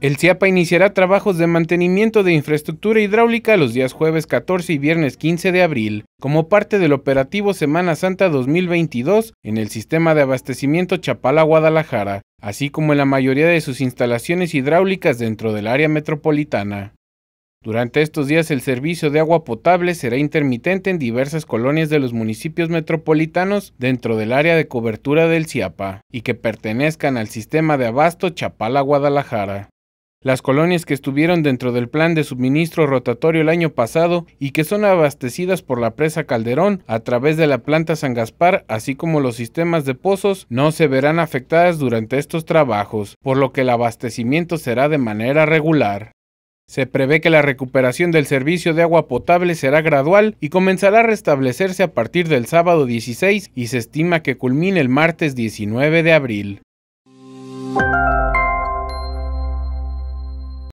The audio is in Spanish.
El CIAPA iniciará trabajos de mantenimiento de infraestructura hidráulica los días jueves 14 y viernes 15 de abril, como parte del operativo Semana Santa 2022 en el sistema de abastecimiento Chapala-Guadalajara, así como en la mayoría de sus instalaciones hidráulicas dentro del área metropolitana. Durante estos días el servicio de agua potable será intermitente en diversas colonias de los municipios metropolitanos dentro del área de cobertura del CIAPA y que pertenezcan al sistema de abasto Chapala-Guadalajara. Las colonias que estuvieron dentro del plan de suministro rotatorio el año pasado y que son abastecidas por la presa Calderón a través de la planta San Gaspar, así como los sistemas de pozos, no se verán afectadas durante estos trabajos, por lo que el abastecimiento será de manera regular. Se prevé que la recuperación del servicio de agua potable será gradual y comenzará a restablecerse a partir del sábado 16 y se estima que culmine el martes 19 de abril.